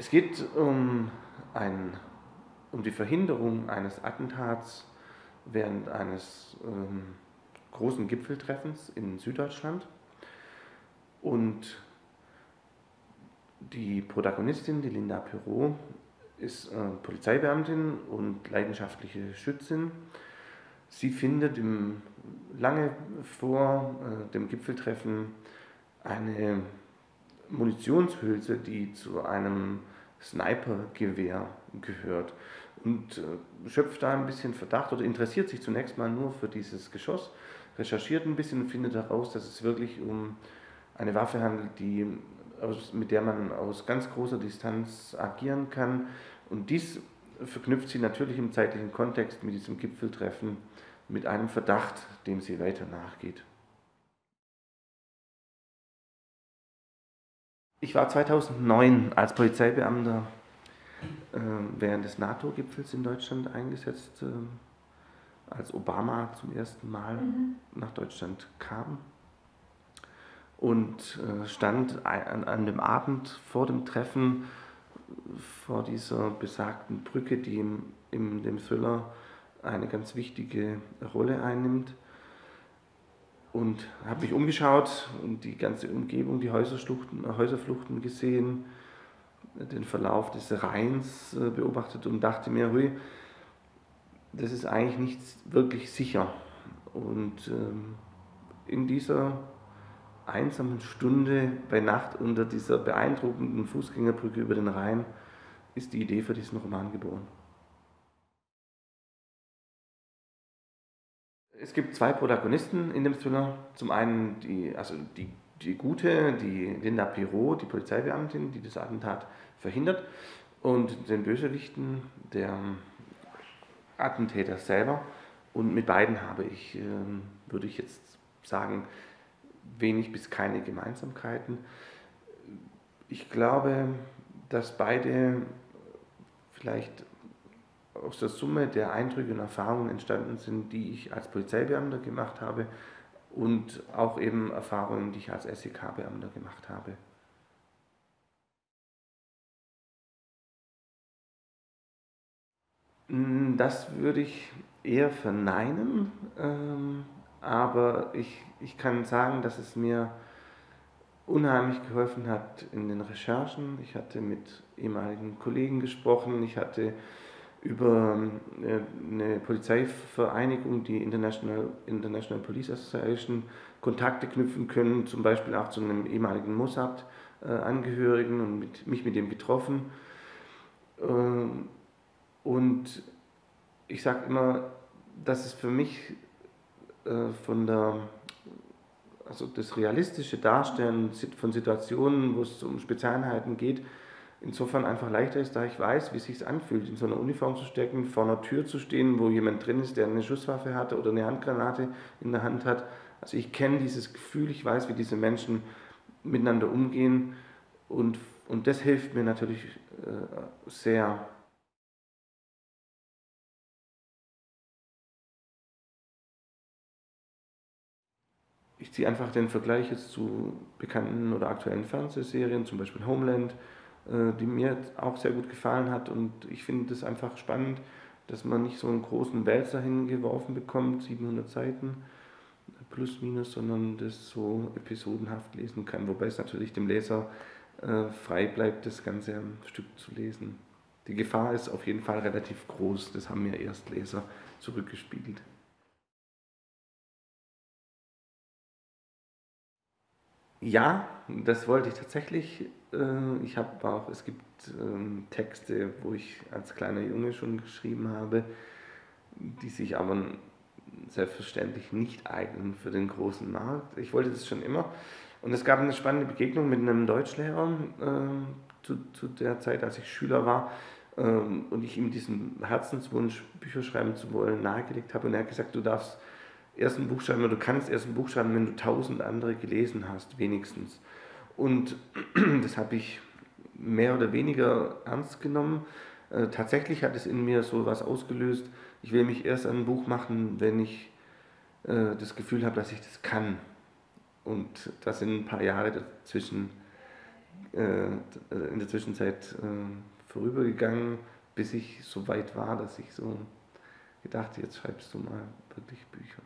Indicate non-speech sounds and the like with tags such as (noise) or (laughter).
Es geht um, ein, um die Verhinderung eines Attentats während eines ähm, großen Gipfeltreffens in Süddeutschland. Und die Protagonistin, die Linda Perrault, ist äh, Polizeibeamtin und leidenschaftliche Schützin. Sie findet im, lange vor äh, dem Gipfeltreffen eine Munitionshülse, die zu einem Snipergewehr gehört und äh, schöpft da ein bisschen Verdacht oder interessiert sich zunächst mal nur für dieses Geschoss, recherchiert ein bisschen und findet heraus, dass es wirklich um eine Waffe handelt, die aus, mit der man aus ganz großer Distanz agieren kann. Und dies verknüpft sie natürlich im zeitlichen Kontext mit diesem Gipfeltreffen mit einem Verdacht, dem sie weiter nachgeht. Ich war 2009 als Polizeibeamter äh, während des NATO-Gipfels in Deutschland eingesetzt, äh, als Obama zum ersten Mal mhm. nach Deutschland kam und äh, stand an, an, dem Abend vor dem Treffen vor dieser besagten Brücke, die im, in dem Thriller eine ganz wichtige Rolle einnimmt und habe mich umgeschaut und die ganze Umgebung, die Häuserfluchten, gesehen, den Verlauf des Rheins äh, beobachtet und dachte mir, hui, das ist eigentlich nicht wirklich sicher. Und ähm, in dieser einsamen Stunde bei Nacht unter dieser beeindruckenden Fußgängerbrücke über den Rhein ist die Idee für diesen Roman geboren. Es gibt zwei Protagonisten in dem Thriller. Zum einen die, also die, die gute, die Linda Pirot, die Polizeibeamtin, die das Attentat verhindert, und den Bösewichten, der Attentäter selber. Und mit beiden habe ich, ähm, würde ich jetzt sagen, wenig bis keine Gemeinsamkeiten. Ich glaube, dass beide vielleicht aus der Summe der Eindrücke und Erfahrungen entstanden sind, die ich als Polizeibeamter gemacht habe und auch eben Erfahrungen, die ich als SEK-Beamter gemacht habe. Hm, das würde ich eher verneinen, ähm, aber ich, ich kann sagen, dass es mir unheimlich geholfen hat in den Recherchen. Ich hatte mit ehemaligen Kollegen gesprochen, ich hatte über äh, eine Polizeivereinigung, die International, International Police Association, Kontakte knüpfen können, zum Beispiel auch zu einem ehemaligen Mossad-Angehörigen und mit, mich mit dem getroffen. Ähm, und ich sage immer, dass es für mich äh, von der, also das realistische Darstellen von Situationen, wo es um Spezialeinheiten geht, insofern einfach leichter ist, da ich weiß, wie es sich anfühlt, in so einer Uniform zu stecken, vor einer Tür zu stehen, wo jemand drin ist, der eine Schusswaffe hatte oder eine Handgranate in der Hand hat. Also ich kenne dieses Gefühl, ich weiß, wie diese Menschen miteinander umgehen und, und das hilft mir natürlich äh, sehr. Ich ziehe einfach den Vergleich jetzt zu bekannten oder aktuellen Fernsehserien, zum Beispiel Homeland, die mir auch sehr gut gefallen hat. Und ich finde es einfach spannend, dass man nicht so einen großen Wälzer hingeworfen bekommt, 700 Seiten plus minus, sondern das so episodenhaft lesen kann. Wobei es natürlich dem Leser äh, frei bleibt, das Ganze am Stück zu lesen. Die Gefahr ist auf jeden Fall relativ groß, das haben mir Erstleser zurückgespiegelt. Ja, das wollte ich tatsächlich. Äh, ich habe auch, es gibt ähm, Texte, wo ich als kleiner Junge schon geschrieben habe, die sich aber selbstverständlich nicht eignen für den großen Markt. Ich wollte das schon immer. Und es gab eine spannende Begegnung mit einem Deutschlehrer äh, zu, zu der Zeit, als ich Schüler war ähm, und ich ihm diesen Herzenswunsch, Bücher schreiben zu wollen, nahegelegt habe. Und er hat gesagt, du darfst erst ein Buch schreiben, oder du kannst erst ein Buch schreiben, wenn du tausend andere gelesen hast, wenigstens. Und (clears throat) das habe ich mehr oder weniger ernst genommen. Äh, tatsächlich hat es in mir so was ausgelöst. Ich will mich erst ein Buch machen, wenn ich äh, das Gefühl habe, dass ich das kann. Und da sind ein paar Jahre dazwischen äh, in der Zwischenzeit äh, vorübergegangen, bis ich so weit war, dass ich so gedacht, jetzt schreibst du mal wirklich Bücher.